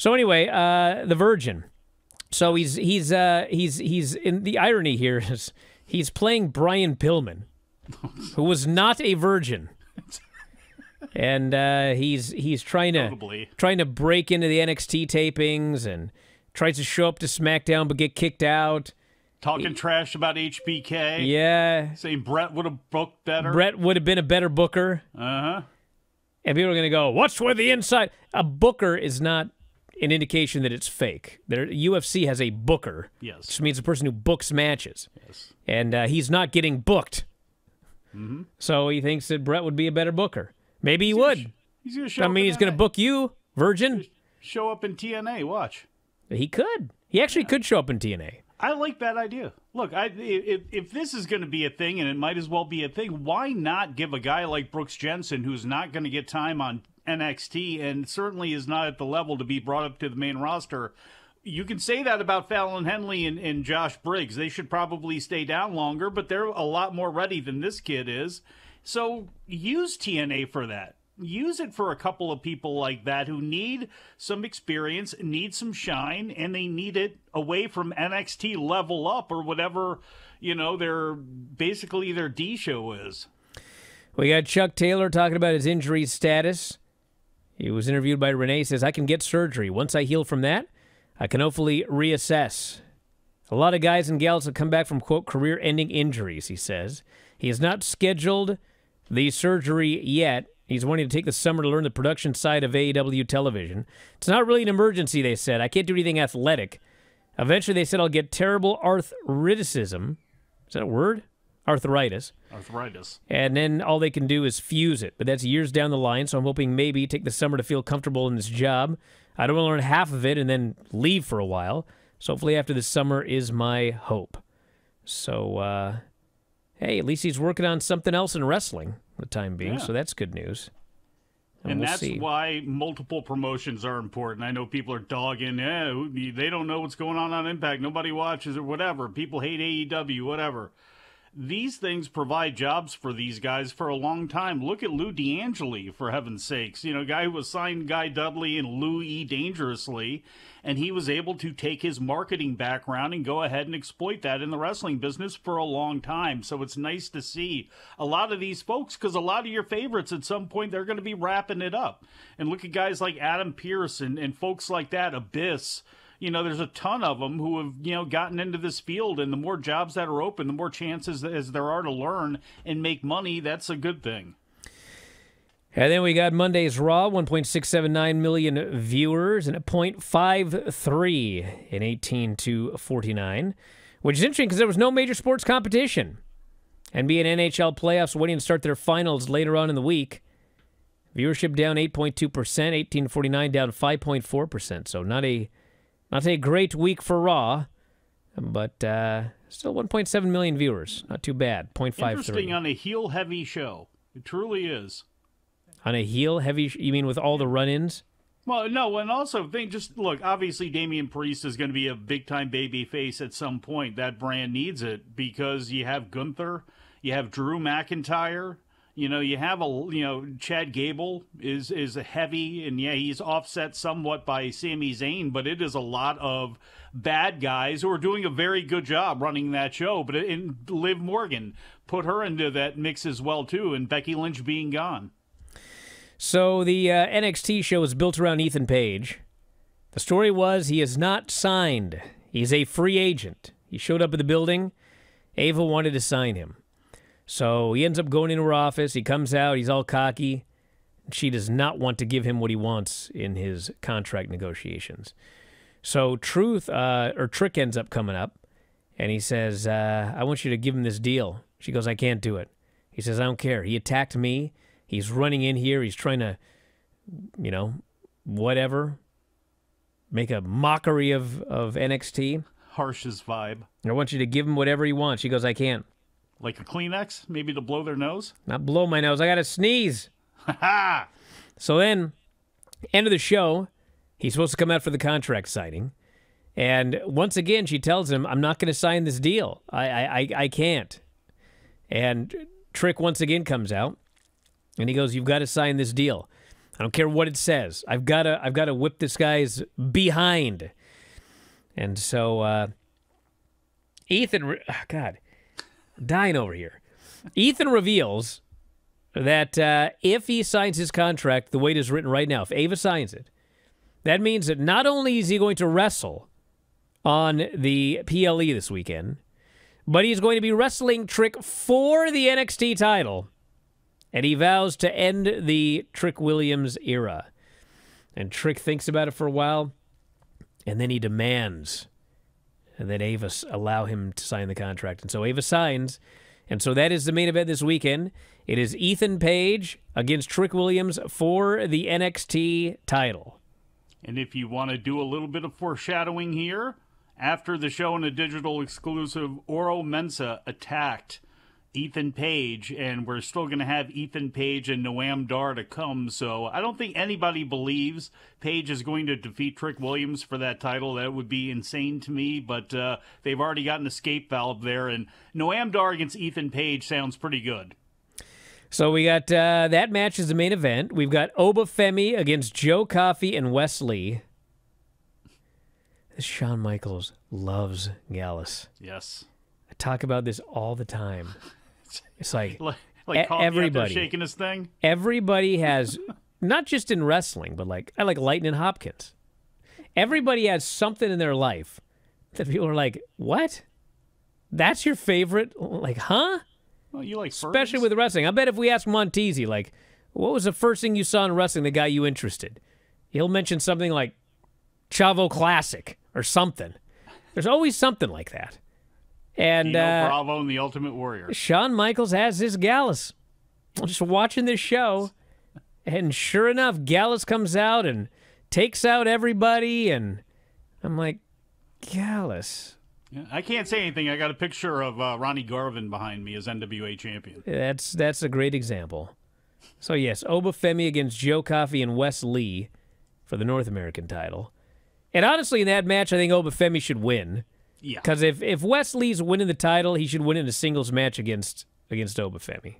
So anyway, uh, the Virgin. So he's he's uh, he's he's in the irony here is he's playing Brian Pillman, who was not a virgin, and uh, he's he's trying to trying to break into the NXT tapings and tries to show up to SmackDown but get kicked out. Talking trash about HBK. Yeah, Saying Brett would have booked better. Brett would have been a better booker. Uh huh. And people are going to go, "What's with the inside?" A booker is not an indication that it's fake. There, UFC has a booker, Yes. which means a person who books matches, Yes. and uh, he's not getting booked. Mm-hmm. So he thinks that Brett would be a better booker. Maybe he would. He's gonna show I mean, he's going to book you, Virgin. show up in TNA. Watch. He could. He actually could show up in TNA. I like that idea. Look, I, if, if this is going to be a thing, and it might as well be a thing, why not give a guy like Brooks Jensen, who's not going to get time on NXT and certainly is not at the level to be brought up to the main roster? You can say that about Fallon Henley and, and Josh Briggs. They should probably stay down longer, but they're a lot more ready than this kid is. So use TNA for that. Use it for a couple of people like that who need some experience, need some shine, and they need it away from NXT level up or whatever, you know, their basically their D show is. We got Chuck Taylor talking about his injury status. He was interviewed by Renee. Says, I can get surgery. Once I heal from that, I can hopefully reassess. A lot of guys and gals have come back from, quote, career ending injuries, he says. He has not scheduled the surgery yet. He's wanting to take the summer to learn the production side of AEW television. It's not really an emergency, they said. I can't do anything athletic. Eventually, they said I'll get terrible arthritism. Is that a word? Arthritis Arthritis. and then all they can do is fuse it. But that's years down the line, so I'm hoping maybe take the summer to feel comfortable in this job. I don't want to learn half of it and then leave for a while. So hopefully after the summer is my hope. So uh, hey, at least he's working on something else in wrestling for the time being. Yeah. So that's good news. And, And we'll that's see. why multiple promotions are important. I know people are dogging, eh, they don't know what's going on on Impact. Nobody watches or whatever. People hate AEW, whatever. These things provide jobs for these guys for a long time. Look at Lou D'Angeli, for heaven's sakes. You know, guy who was signed Guy Dudley and Lou E. Dangerously, and he was able to take his marketing background and go ahead and exploit that in the wrestling business for a long time. So it's nice to see a lot of these folks because a lot of your favorites at some point they're going to be wrapping it up. And look at guys like Adam Pearce and, and folks like that, Abyss. You know, there's a ton of them who have, you know, gotten into this field, and the more jobs that are open, the more chances as there are to learn and make money. That's a good thing. And then we got Monday's Raw, 1.679 million viewers, and a .53 in 18 to 49, which is interesting because there was no major sports competition. NBA and NHL playoffs waiting to start their finals later on in the week. Viewership down 8.2%, 18 to 49 down 5.4%. So not a not a great week for Raw, but uh, still 1.7 million viewers. Not too bad. 0.53 Interesting on a heel heavy show. It truly is. on a heel heavy. You mean with all the run-ins? Well, no, and also think just look. Obviously, Damian Priest is going to be a big time baby face at some point. That brand needs it because you have Gunther, you have Drew McIntyre. You know, you have a you know Chad Gable is is a heavy, and yeah, he's offset somewhat by Sami Zayn, but it is a lot of bad guys who are doing a very good job running that show. But in Liv Morgan put her into that mix as well too, and Becky Lynch being gone. So the uh, NXT show is built around Ethan Page. The story was he is not signed. He's a free agent. He showed up at the building. Ava wanted to sign him. So he ends up going into her office. He comes out. He's all cocky. She does not want to give him what he wants in his contract negotiations. So Truth uh, or Trick ends up coming up, and he says, uh, "I want you to give him this deal." She goes, "I can't do it." He says, "I don't care. He attacked me. He's running in here. He's trying to, you know, whatever, make a mockery of of NXT. Harsh's vibe. I want you to give him whatever he wants." She goes, "I can't. Like a Kleenex, maybe to blow their nose. Not blow my nose. I got to sneeze." Ha! So then, end of the show, he's supposed to come out for the contract signing. And once again, she tells him, I'm not going to sign this deal. I, I, I, I can't. And Trick once again comes out and he goes, You've got to sign this deal. I don't care what it says. I've got to I've got to whip this guy's behind. And so uh, Ethan, oh God, dying over here. Ethan reveals that uh, if he signs his contract the way it is written right now, if Ava signs it, that means that not only is he going to wrestle on the PLE this weekend, but he's going to be wrestling Trick for the NXT title. And he vows to end the Trick Williams era. And Trick thinks about it for a while, and then he demands that Avis allow him to sign the contract. And so Avis signs, and so that is the main event this weekend. It is Ethan Page against Trick Williams for the NXT title. And if you want to do a little bit of foreshadowing here, after the show in a digital exclusive, Oro Mensah attacked Ethan Page, and we're still going to have Ethan Page and Noam Dar to come. So I don't think anybody believes Page is going to defeat Trick Williams for that title. That would be insane to me, but uh, they've already got an escape valve there, and Noam Dar against Ethan Page sounds pretty good. So we got uh, that match is the main event. We've got Oba Femi against Joe Coffey and Wes Lee. This Shawn Michaels loves Gallus. Yes. I talk about this all the time. It's like, like, like everybody shaking his thing. Everybody has, not just in wrestling, but like I like Lightning Hopkins. Everybody has something in their life that people are like, "What? That's your favorite?" Like, huh? Well, you like, especially furries? with wrestling. I bet if we ask Montezi, like, what was the first thing you saw in wrestling that got you interested? He'll mention something like Chavo Classic or something. There's always something like that. And uh, Bravo and the Ultimate Warrior. Shawn Michaels has his Gallus. I'm just watching this show, and sure enough, Gallus comes out and takes out everybody, and I'm like, Gallus. Yeah, I can't say anything. I got a picture of uh, Ronnie Garvin behind me as NWA champion. That's that's a great example. So yes, Oba Femi against Joe Coffey and Wes Lee for the North American title. And honestly, in that match, I think Oba Femi should win. Yeah. Because if if Wes Lee's winning the title, he should win in a singles match against against Oba Femi.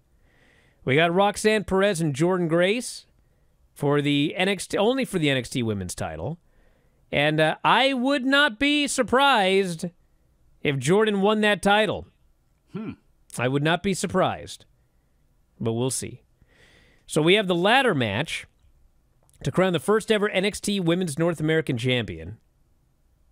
We got Roxanne Perez and Jordyn Grace for the NXT only for the NXT Women's title, and uh, I would not be surprised if Jordan won that title. Hmm. I would not be surprised, but we'll see. So we have the ladder match to crown the first ever NXT Women's North American Champion.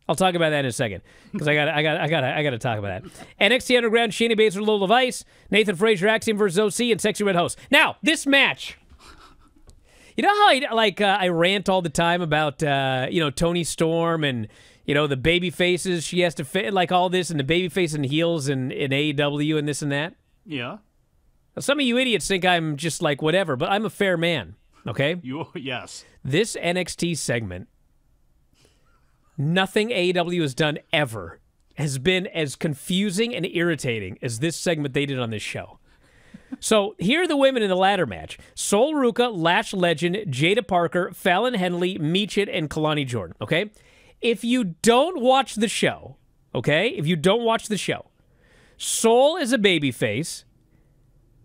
I'll talk about that in a second because I got I got I got I got to talk about that. NXT Underground: Shayna Baszler, Lola Vice, Nathan Frazer, Axiom versus OC, and Sexy Red Host. Now this match. You know how I like uh, I rant all the time about uh, you know Toni Storm and you know the baby faces she has to fit like all this and the baby face and heels and in AEW and this and that. Yeah. Now, some of you idiots think I'm just like whatever, but I'm a fair man. Okay. You yes. This NXT segment nothing AEW has done ever has been as confusing and irritating as this segment they did on this show. So here are the women in the ladder match: Sol Ruca, Lash Legend, Jaida Parker, Fallon Henley, Michin, and Kelani Jordan. Okay, if you don't watch the show, okay, if you don't watch the show, Sol is a baby face,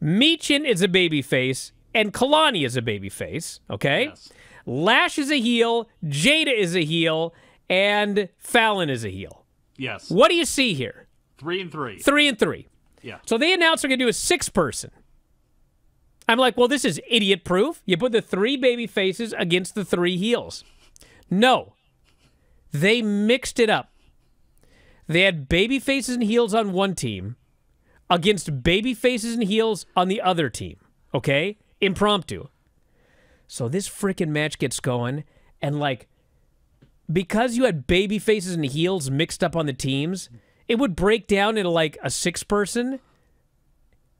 Michin is a baby face, and Kelani is a baby face. Okay, Yes. Lash is a heel, Jada is a heel, and Fallon is a heel. Yes. What do you see here? Three and three. Three and three. Yeah. So they announced they're going to do a six person. I'm like, well, this is idiot proof. You put the three baby faces against the three heels. No. They mixed it up. They had baby faces and heels on one team against baby faces and heels on the other team. Okay? Impromptu. So this freaking match gets going, and like, because you had baby faces and heels mixed up on the teams, it would break down into like a six person.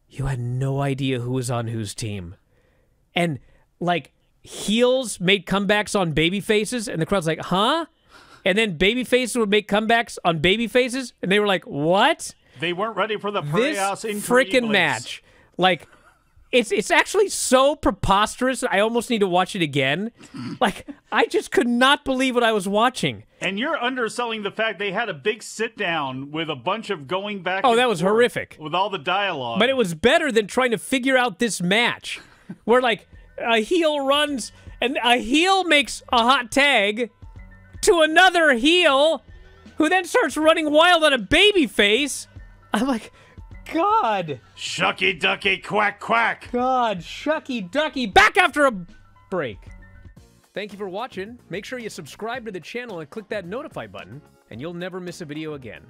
You had no idea who was on whose team. And like heels made comebacks on baby faces, and the crowd's like, huh? And then baby faces would make comebacks on baby faces, and they were like, what? They weren't ready for the This in freaking match. Like it's it's actually so preposterous. I almost need to watch it again. Like I just could not believe what I was watching. And you're underselling the fact they had a big sit down with a bunch of going back. Oh, that was horrific. With all the dialogue. But it was better than trying to figure out this match where like a heel runs and a heel makes a hot tag to another heel who then starts running wild on a baby face. I'm like, God, Shucky ducky quack quack. God, shucky ducky. Back after a break. Thank you for watching. Make sure you subscribe to the channel and click that notify button, and you'll never miss a video again.